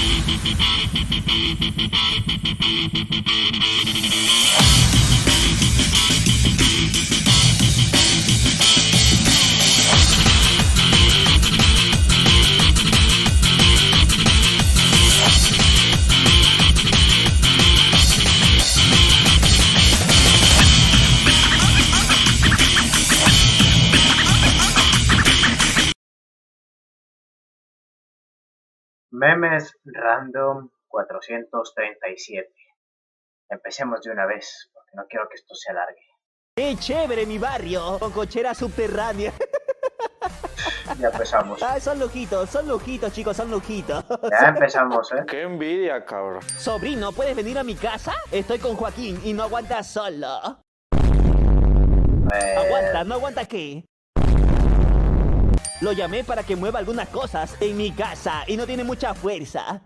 Thank you. Memes Random 437. Empecemos de una vez, porque no quiero que esto se alargue. ¡Qué chévere mi barrio! Con cochera subterránea. Ya empezamos. Ah, son lujitos, son lujitos, chicos, son lujitos. Ya empezamos, ¿eh? Qué envidia, cabrón. Sobrino, ¿puedes venir a mi casa? Estoy con Joaquín y no aguanta solo. Eh, Aguanta, ¿no aguanta qué? Lo llamé para que mueva algunas cosas en mi casa y no tiene mucha fuerza.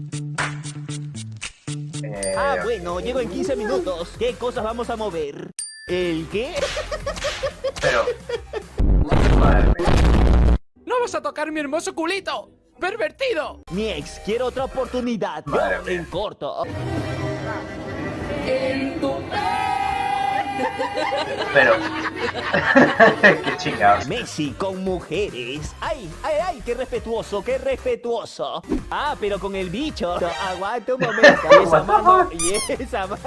eh, Ah, bueno, llego en 15 minutos. ¿Qué cosas vamos a mover? ¿El qué? Pero. ¡No vas a tocar mi hermoso culito! ¡Pervertido! Mi ex, quiero otra oportunidad. Yo, Madre mía. en corto. Pero. Qué chingados. Messi con mujeres. ¡Ay, ay, ay! ¡Qué respetuoso, qué respetuoso! Ah, pero con el bicho. No, aguanta un momento. Y esa mano. Y esa mano.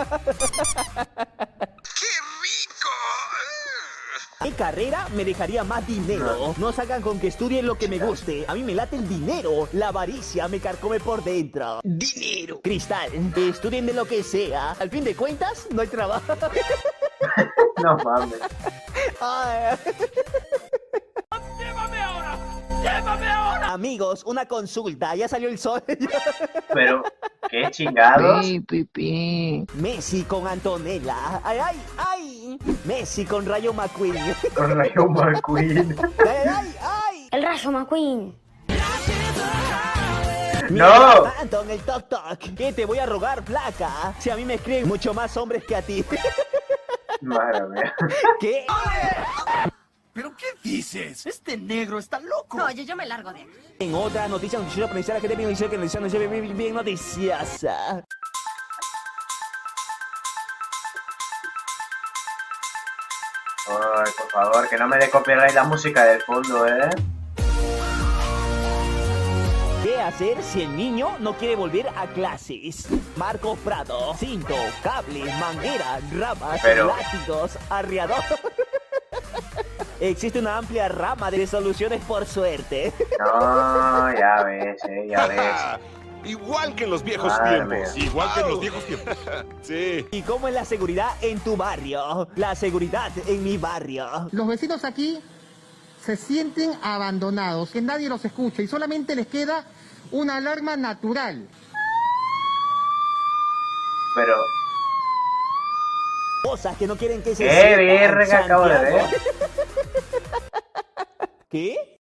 Mi carrera me dejaría más dinero. No salgan con que estudie lo que me guste. A mí me late el dinero. La avaricia me carcome por dentro. Dinero. Cristal, estudien de lo que sea. Al fin de cuentas, no hay trabajo. No mames. Ay. ¡Llévame ahora! ¡Llévame ahora! Amigos, una consulta. Ya salió el sol. Pero. Qué chingados. Messi con Antonella. ¡Ay, ay, ay! Messi con Rayo McQueen. Con Rayo McQueen. ¡Ay, ay, ay! El Rayo McQueen. ¡No! Tanto, en el Tok Tok, que te voy a rogar placa. Si a mí me escriben mucho más hombres que a ti. Madre mía. ¿Qué? ¿Pero qué dices? Este negro está loco. Oye, yo me largo de aquí. En otra noticia, provincial, que te noticia, que noticia, noticia, bien, bien, bien noticiosa. Ay, por favor, que no me dé copyright la música del fondo, ¿eh? ¿Qué hacer si el niño no quiere volver a clases? Marco Prado, cinto, cable, manguera, ramas, Pero- látigos, arriador. Existe una amplia rama de soluciones por suerte. No, ya ves, eh, ya ves. Igual que en los viejos Madre tiempos. mía. Igual que en los viejos tiempos. sí. ¿Y cómo es la seguridad en tu barrio? La seguridad en mi barrio. Los vecinos aquí se sienten abandonados, que nadie los escucha y solamente les queda una alarma natural. Pero. Cosas que no quieren que se ¡Qué verga acabo de ver! ¿Qué?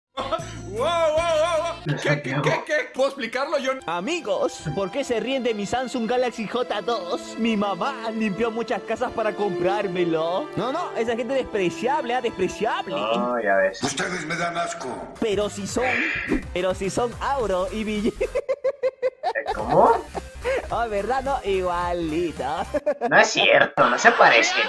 ¡Wow, wow, wow! ¿Qué, qué, qué, qué? ¿Puedo explicarlo yo? Amigos, ¿por qué se ríen de mi Samsung Galaxy J2? Mi mamá limpió muchas casas para comprármelo. No, no, esa gente despreciable, ¿ah? despreciable. No, ya ves. Ustedes me dan asco. Pero si son, pero si son Auro y Vill... Eh, ¿Cómo? Oh, ¿verdad? No, igualito. No es cierto, no se parecen.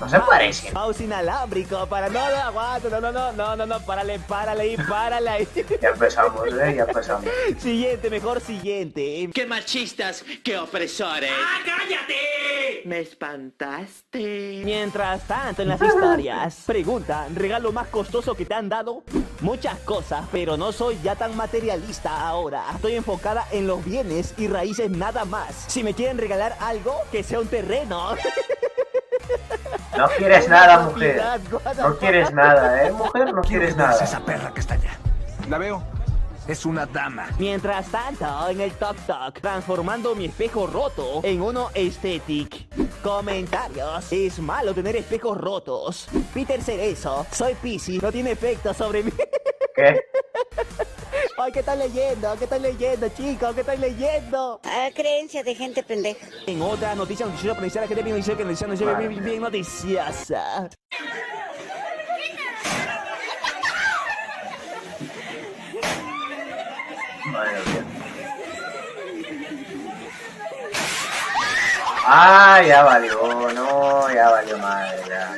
No se parecen. Mouse inalámbrico para no, no, aguanta, no, no, no, no, no, no, párale, párale ahí, párale ahí. Ya empezamos, eh, ya empezamos. Siguiente, mejor siguiente. ¡Qué machistas! ¡Qué opresores! ¡Ah, cállate! Me espantaste. Mientras tanto, en las historias, pregunta, ¿regalo más costoso que te han dado? Muchas cosas, pero no soy ya tan materialista ahora. Estoy enfocada en los bienes y raíces nada más. Si me quieren regalar algo, que sea un terreno. No quieres nada, mujer. No quieres nada, eh, mujer, no quieres nada. esa perra que está allá. La veo. Es una dama. Mientras tanto, en el Tok Tok, transformando mi espejo roto en uno estético. Comentarios. Es malo tener espejos rotos. Peter Cerezo, soy Piscis, no tiene efecto sobre mí. ¿Qué? Ay, ¿qué estás leyendo? ¿Qué estás leyendo, chicos? ¿Qué estás leyendo? Ah, creencia de gente pendeja. En otra noticia noticiosa, noticiosa, gente bien noticiosa, que noticia, noticia, bien, bien noticiosa. Ah, ya valió, no, ya valió madre, ya.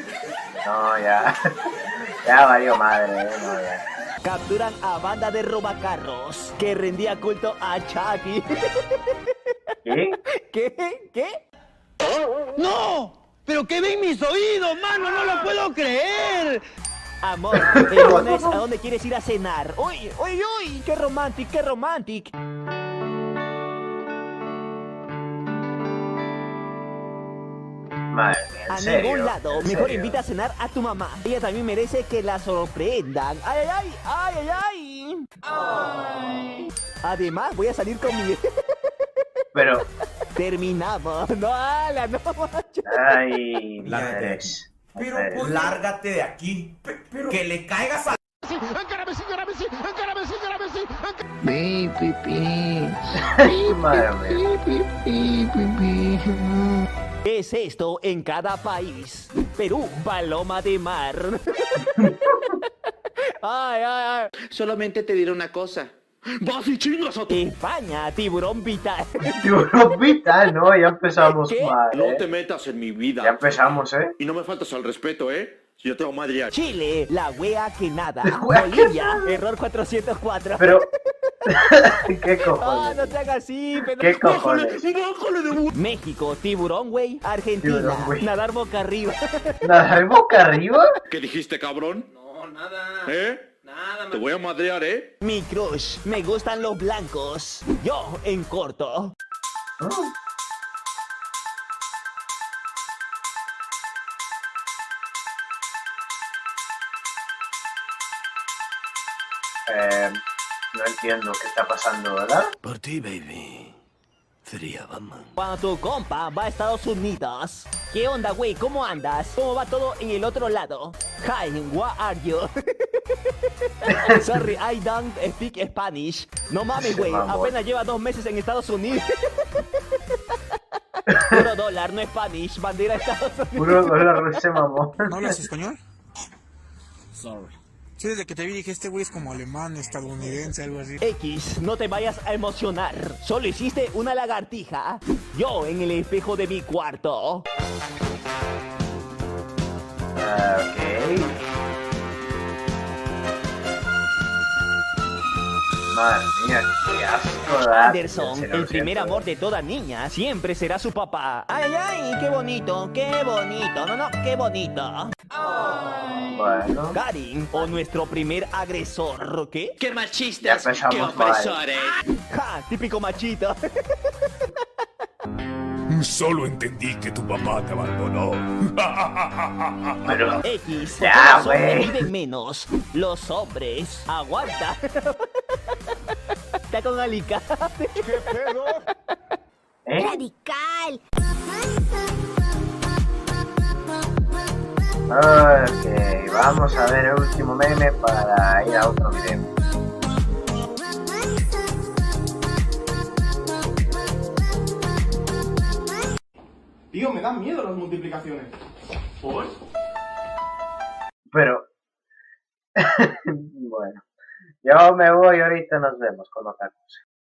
No, ya. ya valió madre, eh, no, ya. Capturan a banda de robacarros que rendía culto a Chucky. ¿Qué? ¿Qué? ¿Qué? ¡No! ¿Pero qué ven mis oídos, mano? ¡No lo puedo creer! Amor, ¿a dónde quieres ir a cenar? ¡Uy, uy, uy! ¡Qué romántico, qué romántico! Madre mía, en A serio. ningún lado. en Mejor serio. invita a cenar a tu mamá. Ella también merece que la sorprendan. ¡Ay, ay, ay! ¡Ay, ay, ay! Además, voy a salir con mi... Pero, Terminamos. No, ala, no. macho. ay, Lárgate. Pero pues, lárgate de aquí. Que le caigas a Madre mía. ¿Qué es esto en cada país? Perú, paloma de mar. ay, ay, ay. Solamente te diré una cosa. ¡Vas y chingas a tu... España, tiburón vital. Tiburón vital, ¿no? Ya empezamos ¿Qué? mal, No ¿eh? te metas en mi Ya vida. empezamos, ¿eh? Y no me faltas al respeto, ¿eh? Si yo tengo madre ya. Chile, la wea que nada. wea que Bolivia, error 404. Pero, ¿qué Ah, cojones? no te hagas así, pero... ¿Qué cojones? ¡Bájale de bu- México, tiburón, güey. Argentina, Tiburón, güey. nadar boca arriba. ¿Nadar boca arriba? ¿Qué dijiste, cabrón? No, nada. ¿Eh? Nada, Te voy a madrear, ¿eh? Mi crush, me gustan los blancos. Yo, en corto. Eh, no entiendo qué está pasando, ¿verdad? Por ti, baby. Sería Batman. Cuando tu compa va a Estados Unidos. ¿Qué onda, güey? ¿Cómo andas? ¿Cómo va todo en el otro lado? Hi, what are you? Sorry, I don't speak Spanish. No mames, güey. Apenas lleva dos meses en Estados Unidos. Puro dólar, no Spanish. Bandera de Estados Unidos. Puro dólar ese mamón. ¿No hablas español? Sorry. Sí, desde que te vi dije, este güey es como alemán, estadounidense, algo así. X, no te vayas a emocionar. Solo hiciste una lagartija. Yo en el espejo de mi cuarto. Ok. Madre mía, qué asco da. Anderson, el primer amor de toda niña, siempre será su papá. Ay, ay, qué bonito, qué bonito. No, no, qué bonito. Bueno, Karin, o nuestro primer agresor, ¿qué? ¡Qué machistas! ¡Qué opresores! Ja, típico machito. Solo entendí que tu papá te abandonó. pero X, Ya, güey. menos. Los hombres, aguanta. Está con alicate. ¿eh? Radical. Ok, vamos a ver el último meme para ir a otro video. Tío, me dan miedo las multiplicaciones. Pero, bueno, yo me voy ahorita, nos vemos con otra cosa.